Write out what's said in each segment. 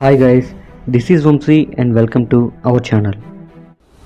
Hi guys this is Vamsi and welcome to our channel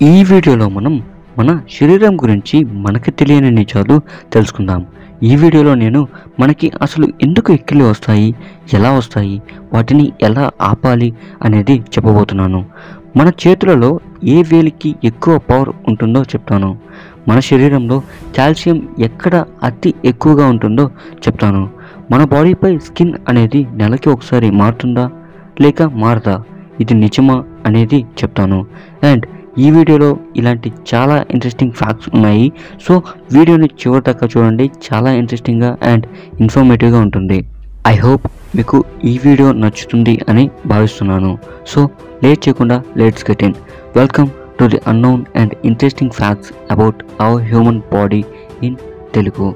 ఈ వీడియోలో మనం మన శరీరం గురించి మనకి తెలియని నిజాలు తెలుసుకుందాం. ఈ వీడియోలో నేను మనకి అసలు ఎందుకు ఎక్కిళ్ళు వస్తాయి ఎలా వస్తాయి వాటిని ఎలా ఆపాలి అనేది చెప్పబోతున్నాను. మన చేతులలో ఏ వేలికి ఎక్కువ పవర్ ఉంటుందో చెప్తాను. మన శరీరంలో కాల్షియం ఎక్కడ అతి ఎక్కువగా ఉంటుందో చెప్తాను. మన బాడీపై స్కిన్ అనేది నెలకి ఒకసారి మారుతుందా? లేక మారదా? ఇది నిజమా అనేది చెప్తాను. అండ్ ఈ వీడియోలో ఇలాంటి చాలా ఇంట్రెస్టింగ్ ఫ్యాక్ట్స్ ఉన్నాయి. సో వీడియోని చివరి దాకా చూడండి. చాలా ఇంట్రెస్టింగ్గా అండ్ ఇన్ఫర్మేటివ్గా ఉంటుంది. ఐ హోప్ మీకు ఈ వీడియో నచ్చుతుంది అని భావిస్తున్నాను. సో లేట్ చేయకుండా let's get in welcome to the unknown and interesting facts about our human body in Telugu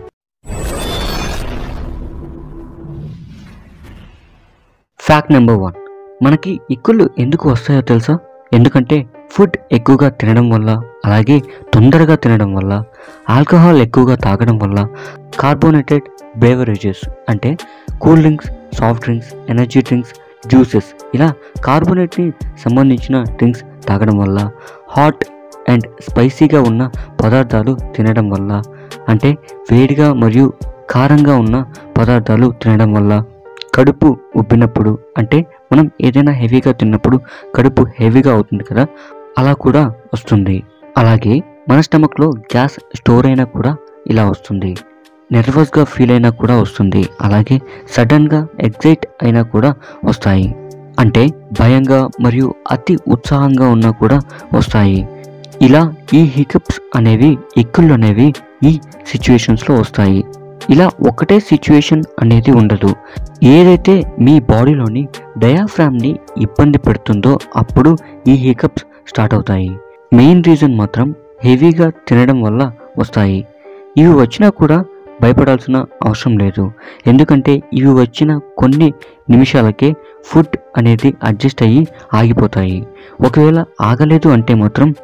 fact number one మనకి ఇక్కులు ఎందుకు వస్తాయో తెలుసా? ఎందుకంటే ఫుడ్ ఎక్కువగా తినడం వల్ల అలాగే తొందరగా తినడం వల్ల ఆల్కహాల్ ఎక్కువగా తాగడం వల్ల కార్బోనేటెడ్ బేవరేజెస్ అంటే cool drinks soft drinks energy drinks juices ఇలా కార్బోనేట్ని సంబంధించిన డ్రింక్స్ తాగడం వల్ల హాట్ అండ్ స్పైసీగా ఉన్న పదార్థాలు తినడం వల్ల అంటే వేడిగా మరియు కారంగా ఉన్న పదార్థాలు తినడం వల్ల కడుపు ఉబ్బినప్పుడు అంటే మనం ఏదైనా హెవీగా తిన్నప్పుడు కడుపు హెవీగా అవుతుంది కదా అలా కూడా వస్తుంది. అలాగే మన స్టమక్లో గ్యాస్ స్టోర్ అయినా కూడా ఇలా వస్తుంది. నెర్వస్గా ఫీల్ అయినా కూడా వస్తుంది. అలాగే సడన్గా ఎగ్జైట్ అయినా కూడా వస్తాయి. అంటే భయంగా మరియు అతి ఉత్సాహంగా ఉన్నా కూడా వస్తాయి. ఇలా ఈ హికప్స్ అనేవి ఎక్కులు అనేవి ఈ సిచ్యువేషన్స్లో వస్తాయి. ఇలా ఒకటే సిచ్యువేషన్ అనేది ఉండదు. ఏదైతే మీ బాడీలోని డయాఫ్రామ్ని ఇబ్బంది పెడుతుందో అప్పుడు ఈ హీకప్స్ స్టార్ట్ అవుతాయి. మెయిన్ రీజన్ మాత్రం హెవీగా తినడం వల్ల వస్తాయి. ఇవి వచ్చినా కూడా భయపడాల్సిన అవసరం లేదు. ఎందుకంటే ఇవి వచ్చిన కొన్ని నిమిషాలకే ఫుడ్ అనేది అడ్జస్ట్ అయ్యి ఆగిపోతాయి. ఒకవేళ ఆగలేదు అంటే మాత్రం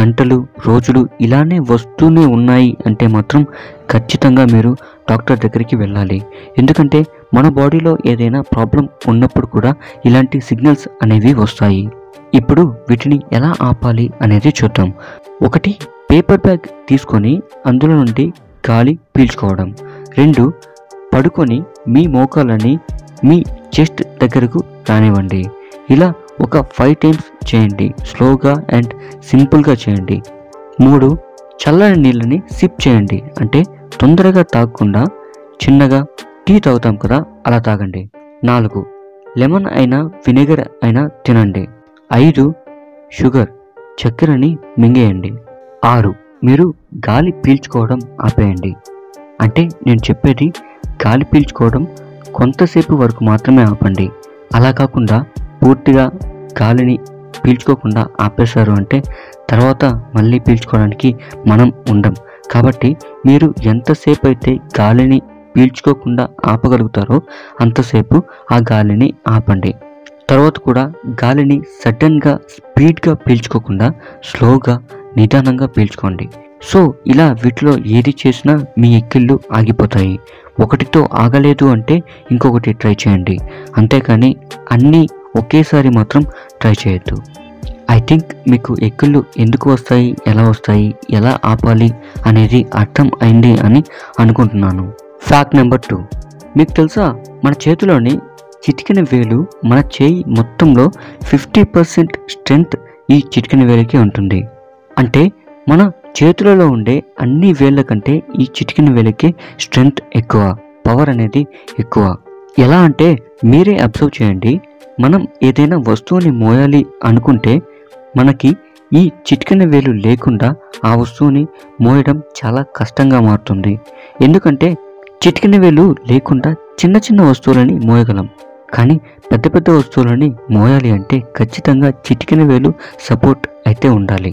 గంటలు రోజులు ఇలానే వస్తూనే ఉన్నాయి అంటే మాత్రం ఖచ్చితంగా మీరు డాక్టర్ దగ్గరికి వెళ్ళాలి. ఎందుకంటే మన బాడీలో ఏదైనా ప్రాబ్లం ఉన్నప్పుడు కూడా ఇలాంటి సిగ్నల్స్ అనేవి వస్తాయి. ఇప్పుడు వీటిని ఎలా ఆపాలి అనేది చూద్దాం. ఒకటి పేపర్ బ్యాగ్ తీసుకొని అందులో నుండి గాలి పీల్చుకోవడం. రెండు పడుకొని మీ మోకాలని మీ చెస్ట్ దగ్గరకు రానివ్వండి. ఇలా ఒక ఫైవ్ టైమ్స్ చేయండి. స్లోగా అండ్ సింపుల్గా చేయండి. మూడు చల్లని నీళ్ళని సిప్ చేయండి. అంటే తొందరగా తాగకుండా చిన్నగా టీ తాగుతాం కదా అలా తాగండి. నాలుగు లెమన్ అయినా వినెగర్ అయినా తినండి. ఐదు షుగర్ చక్కెరని మింగేయండి. ఆరు మీరు గాలి పీల్చుకోవడం ఆపేయండి. అంటే నేను చెప్పేది గాలి పీల్చుకోవడం కొంతసేపు వరకు మాత్రమే ఆపండి. అలా కాకుండా పూర్తిగా గాలిని పీల్చుకోకుండా ఆపేశారు అంటే తర్వాత మళ్ళీ పీల్చుకోవడానికి మనం ఉండం. కాబట్టి మీరు ఎంతసేపు అయితే గాలిని పీల్చుకోకుండా ఆపగలుగుతారో అంతసేపు ఆ గాలిని ఆపండి. తర్వాత కూడా గాలిని సడన్గా స్పీడ్గా పీల్చుకోకుండా స్లోగా నిదానంగా పీల్చుకోండి. సో ఇలా వీటిలో ఏది చేసినా మీ ఎక్కిళ్ళు ఆగిపోతాయి. ఒకటితో ఆగలేదు అంటే ఇంకొకటి ట్రై చేయండి. అంతేకాని అన్నీ ఒకేసారి మాత్రం ట్రై చేయొద్దు. ఐ థింక్ మీకు ఎక్కులు ఎందుకు వస్తాయి? ఎలా వస్తాయి? ఎలా ఆపాలి? అనేది అర్థం అయింది అని అనుకుంటున్నాను. ఫ్యాక్ట్ నెంబర్ టూ మీకు తెలుసా? మన చేతిలోని చిటికిన వేలు మన చేయి మొత్తంలో ఫిఫ్టీ పర్సెంట్ స్ట్రెంగ్త్ ఈ చిటికిన వేలకి ఉంటుంది. అంటే మన చేతులలో ఉండే అన్ని వేళ్ళ కంటే ఈ చిటికిన వేలకి స్ట్రెంగ్త్ ఎక్కువ పవర్ అనేది ఎక్కువ. ఎలా అంటే మీరే అబ్జర్వ్ చేయండి మనం ఏదైనా వస్తువుని మోయాలి అనుకుంటే మనకి ఈ చిటికిన వేలు లేకుండా ఆ వస్తువుని మోయడం చాలా కష్టంగా మారుతుంది. ఎందుకంటే చిటికిన వేలు లేకుండా చిన్న చిన్న వస్తువులని మోయగలం. కానీ పెద్ద పెద్ద వస్తువులని మోయాలి అంటే ఖచ్చితంగా చిటికిన వేలు సపోర్ట్ అయితే ఉండాలి.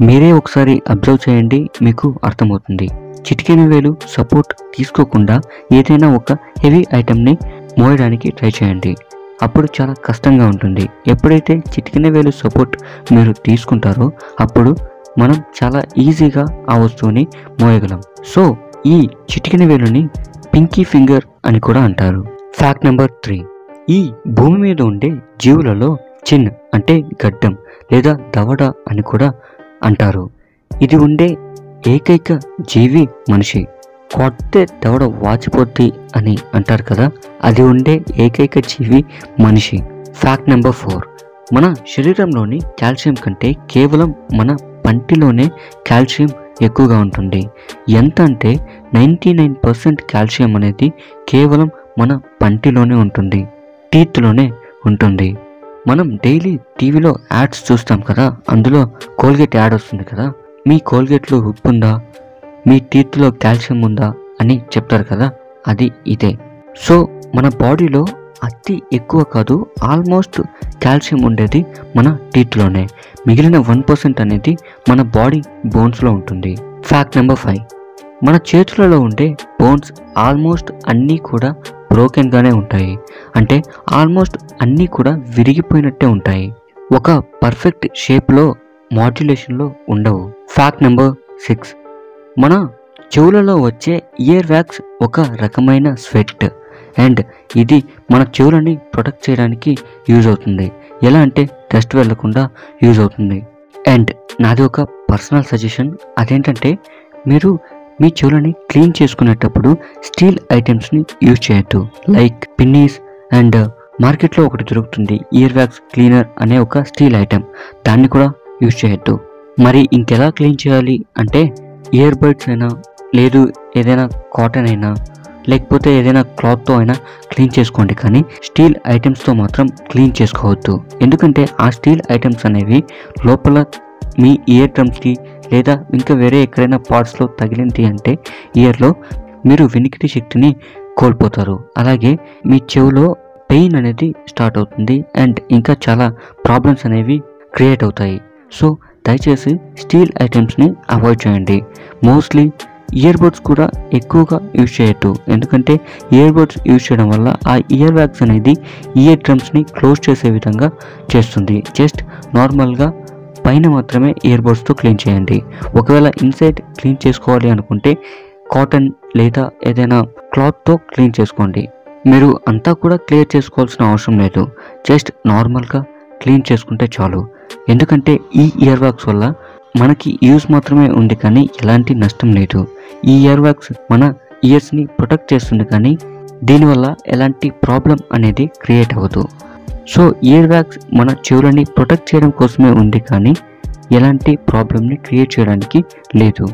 మీరే ఒకసారి అబ్జర్వ్ చేయండి మీకు అర్థమవుతుంది. చిటికిన వేలు సపోర్ట్ తీసుకోకుండా ఏదైనా ఒక హెవీ ఐటెంని మోయడానికి ట్రై చేయండి. అప్పుడు చాలా కష్టంగా ఉంటుంది. ఎప్పుడైతే చిటికిన వేలు సపోర్ట్ మీరు తీసుకుంటారో అప్పుడు మనం చాలా ఈజీగా ఆ వస్తువుని మోయగలం. సో ఈ చిటికిన వేలుని పింకీ ఫింగర్ అని కూడా అంటారు. ఫ్యాక్ట్ నెంబర్ త్రీ ఈ భూమి మీద ఉండే జీవులలో చిన్ అంటే గడ్డం లేదా దవడ అని కూడా అంటారు. ఇది ఉండే ఏకైక జీవి మనిషి. కొడితే దవడ వాచిపోద్ది అని అంటారు కదా అది ఉండే ఏకైక జీవి మనిషి. ఫ్యాక్ట్ నెంబర్ ఫోర్ మన శరీరంలోని కాల్షియం కంటే కేవలం మన పంటిలోనే కాల్షియం ఎక్కువగా ఉంటుంది. ఎంత అంటే నైంటీ నైన్ పర్సెంట్ కాల్షియం అనేది కేవలం మన పంటిలోనే ఉంటుంది టీత్లోనే ఉంటుంది. మనం డైలీ టీవీలో యాడ్స్ చూస్తాం కదా అందులో కోల్గేట్ యాడ్ వస్తుంది కదా మీ కోల్గేట్లో ఉప్పు ఉందా? మీ టీత్లో కాల్షియం ఉందా అని చెప్తారు కదా అది ఇదే. సో మన బాడీలో అతి ఎక్కువ కాదు ఆల్మోస్ట్ కాల్షియం ఉండేది మన టీత్లోనే మిగిలిన వన్ పర్సెంట్ అనేది మన బాడీ బోన్స్లో ఉంటుంది. ఫ్యాక్ట్ నెంబర్ ఫైవ్ మన చేతులలో ఉండే బోన్స్ ఆల్మోస్ట్ అన్నీ కూడా బ్రోకెన్గానే ఉంటాయి. అంటే ఆల్మోస్ట్ అన్నీ కూడా విరిగిపోయినట్టే ఉంటాయి. ఒక పర్ఫెక్ట్ షేప్లో మాడ్యులేషన్లో ఉండవు. ఫ్యాక్ట్ నెంబర్ సిక్స్ మన చెవులలో వచ్చే ఇయర్ వ్యాక్స్ ఒక రకమైన స్వెట్ అండ్ ఇది మన చెవులని ప్రొటెక్ట్ చేయడానికి యూజ్ అవుతుంది. ఎలా అంటే డస్ట్ వెళ్ళకుండా యూజ్ అవుతుంది. అండ్ నాది ఒక పర్సనల్ సజెషన్ అదేంటంటే మీరు మీ చెవులని క్లీన్ చేసుకునేటప్పుడు స్టీల్ ఐటమ్స్ని యూజ్ చేయొద్దు. లైక్ పిన్నీస్ అండ్ మార్కెట్లో ఒకటి దొరుకుతుంది. ఇయర్ వ్యాక్స్ క్లీనర్ అనే ఒక స్టీల్ ఐటెం దాన్ని కూడా యూజ్ చేయొద్దు. మరి ఇంకెలా క్లీన్ చేయాలి అంటే ఇయర్ బడ్స్ అయినా లేదు ఏదైనా కాటన్ అయినా లేకపోతే ఏదైనా క్లాత్తో అయినా క్లీన్ చేసుకోండి. కానీ స్టీల్ ఐటమ్స్తో మాత్రం క్లీన్ చేసుకోవద్దు. ఎందుకంటే ఆ స్టీల్ ఐటమ్స్ అనేవి లోపల మీ ఇయర్ డ్రమ్స్కి లేదా ఇంకా వేరే ఎక్కడైనా పార్ట్స్లో తగిలింది అంటే ఇయర్లో మీరు వినికిడి శక్తిని కోల్పోతారు. అలాగే మీ చెవిలో పెయిన్ అనేది స్టార్ట్ అవుతుంది అండ్ ఇంకా చాలా ప్రాబ్లమ్స్ అనేవి క్రియేట్ అవుతాయి. సో దయచేసి స్టీల్ ఐటమ్స్ని అవాయిడ్ చేయండి. మోస్ట్లీ ఇయర్ బడ్స్ కూడా ఎక్కువగా యూజ్ చేయొద్దు. ఎందుకంటే ఇయర్బడ్స్ యూజ్ చేయడం వల్ల ఆ ఇయర్ బ్యాగ్స్ అనేది ఇయర్ డ్రమ్స్ని క్లోజ్ చేసే విధంగా చేస్తుంది. జస్ట్ నార్మల్గా పైన మాత్రమే ఇయర్బడ్స్తో క్లీన్ చేయండి. ఒకవేళ ఇన్సైడ్ క్లీన్ చేసుకోవాలి అనుకుంటే కాటన్ లేదా ఏదైనా క్లాత్తో క్లీన్ చేసుకోండి. మీరు అంతా కూడా క్లియర్ చేసుకోవాల్సిన అవసరం లేదు. జస్ట్ నార్మల్గా క్లీన్ చేసుకుంటే చాలు. ఎందుకంటే ఈ ఇయర్ వ్యాక్స్ వల్ల మనకి యూస్ మాత్రమే ఉంది కానీ ఎలాంటి నష్టం లేదు. ఈ ఇయర్ వ్యాక్స్ మన ఇయర్స్ని ప్రొటెక్ట్ చేస్తుంది కానీ దీనివల్ల ఎలాంటి ప్రాబ్లం అనేది క్రియేట్ అవ్వదు. సో ఇయర్ బ్యాగ్స్ మన చెవులని ప్రొటెక్ట్ చేయడం కోసమే ఉంది కానీ ఎలాంటి ప్రాబ్లమ్ని క్రియేట్ చేయడానికి లేదు.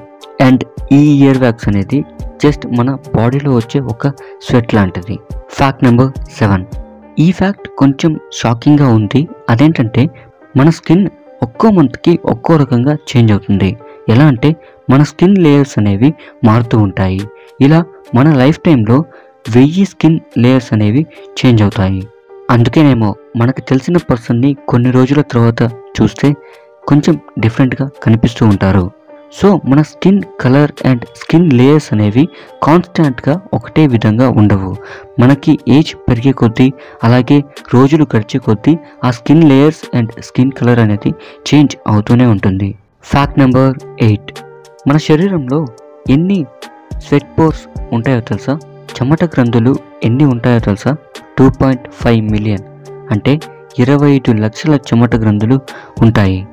అండ్ ఈ ఇయర్ బ్యాగ్స్ అనేది జస్ట్ మన బాడీలో వచ్చే ఒక స్వెట్ లాంటిది. ఫ్యాక్ట్ నెంబర్ సెవెన్ ఈ ఫ్యాక్ట్ కొంచెం షాకింగ్గా ఉంది. అదేంటంటే మన స్కిన్ ఒక్కో మంత్కి ఒక్కో రకంగా చేంజ్ అవుతుంది. ఎలా అంటే మన స్కిన్ లేయర్స్ అనేవి మారుతూ ఉంటాయి. ఇలా మన లైఫ్ టైంలో వెయ్యి స్కిన్ లేయర్స్ అనేవి చేంజ్ అవుతాయి. అందుకేనేమో మనకు తెలిసిన పర్సన్ని కొన్ని రోజుల తర్వాత చూస్తే కొంచెం డిఫరెంట్గా కనిపిస్తూ ఉంటారు. సో మన skin colour and skin layers అనేవి కాన్స్టాంట్గా ఒకటే విధంగా ఉండవు. మనకి ఏజ్ పెరిగే కొద్దీ అలాగే రోజులు గడిచే కొద్దీ ఆ skin layers and skin colour అనేది చేంజ్ అవుతూనే ఉంటుంది. ఫ్యాక్ట్ నెంబర్ ఎయిట్ మన శరీరంలో ఎన్ని స్వెట్ పోర్స్ ఉంటాయో తెలుసా? చెమట గ్రంథులు ఎన్ని ఉంటాయో తెలుసా? టూ పాయింట్ ఫైవ్ మిలియన్ అంటే ఇరవై ఐదు లక్షల చెమట గ్రంథులు ఉంటాయి.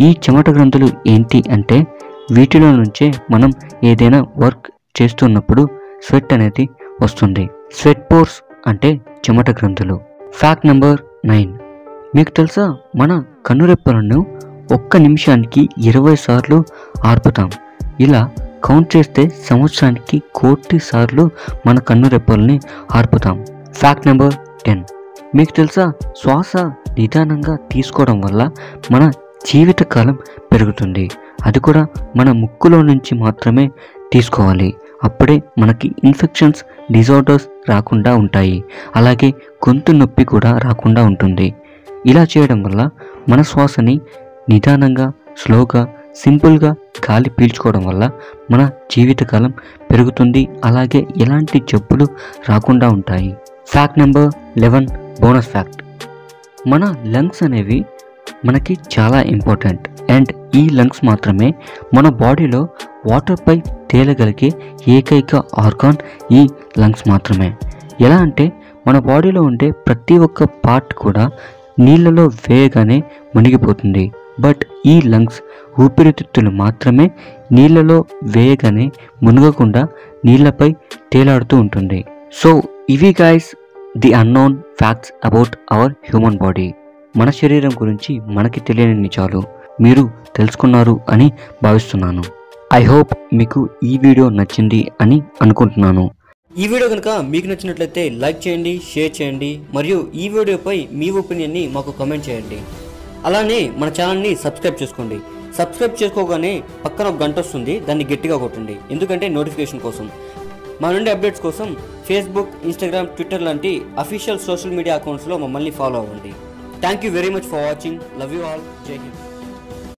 ఈ చెమట గ్రంథులు ఏంటి అంటే వీటిలో నుంచే మనం ఏదైనా వర్క్ చేస్తున్నప్పుడు స్వెట్ అనేది వస్తుంది. స్వెట్ పోర్స్ అంటే చెమట గ్రంథులు. Fact number nine. మీకు తెలుసా? మన కన్నురెప్పలను ఒక్క నిమిషానికి ఇరవై సార్లు ఆర్పుతాం. ఇలా కౌంట్ చేస్తే సంవత్సరానికి కోటి సార్లు మన కన్నురెప్పల్ని ఆర్పుతాం. Fact number ten. మీకు తెలుసా? శ్వాస నిదానంగా తీసుకోవడం వల్ల మన జీవితకాలం పెరుగుతుంది. అది కూడా మన ముక్కులో నుంచి మాత్రమే తీసుకోవాలి. అప్పుడే మనకి ఇన్ఫెక్షన్స్ డిజార్డర్స్ రాకుండా ఉంటాయి. అలాగే గొంతు నొప్పి కూడా రాకుండా ఉంటుంది. ఇలా చేయడం వల్ల మన శ్వాసని నిదానంగా స్లోగా సింపుల్గా గాలి పీల్చుకోవడం వల్ల మన జీవితకాలం పెరుగుతుంది. అలాగే ఎలాంటి జబ్బులు రాకుండా ఉంటాయి. Fact number eleven bonus fact మన లంగ్స్ అనేవి మనకి చాలా ఇంపార్టెంట్ అండ్ ఈ లంగ్స్ మాత్రమే మన బాడీలో వాటర్పై తేలగలిగే ఏకైక ఆర్గాన్ ఈ లంగ్స్ మాత్రమే. ఎలా అంటే మన బాడీలో ఉండే ప్రతి ఒక్క పార్ట్ కూడా నీళ్ళలో వేయగానే మునిగిపోతుంది. బట్ ఈ లంగ్స్ ఊపిరితిత్తులు మాత్రమే నీళ్ళలో వేయగానే మునగకుండా నీళ్ళపై తేలాడుతూ ఉంటుంది. సో ఇవి guys the unknown facts about our human body మన శరీరం గురించి మనకి తెలియని నిజాలు మీరు తెలుసుకున్నారు అని భావిస్తున్నాను. ఐ హోప్ మీకు ఈ వీడియో నచ్చింది అని అనుకుంటున్నాను. ఈ వీడియో కనుక మీకు నచ్చినట్లయితే లైక్ చేయండి షేర్ చేయండి మరియు ఈ వీడియోపై మీ ఒపీనియన్ని మాకు కమెంట్ చేయండి. అలానే మన ఛానల్ని సబ్స్క్రైబ్ చేసుకోండి. సబ్స్క్రైబ్ చేసుకోగానే పక్కన ఒక గంట వస్తుంది దాన్ని గట్టిగా కొట్టండి. ఎందుకంటే నోటిఫికేషన్ కోసం. మా నుండి అప్డేట్స్ కోసం ఫేస్బుక్ ఇన్స్టాగ్రామ్ ట్విట్టర్ లాంటి అఫీషియల్ సోషల్ మీడియా అకౌంట్స్లో మమ్మల్ని ఫాలో అవ్వండి. Thank you very much for watching. Love you all. Jai Hind.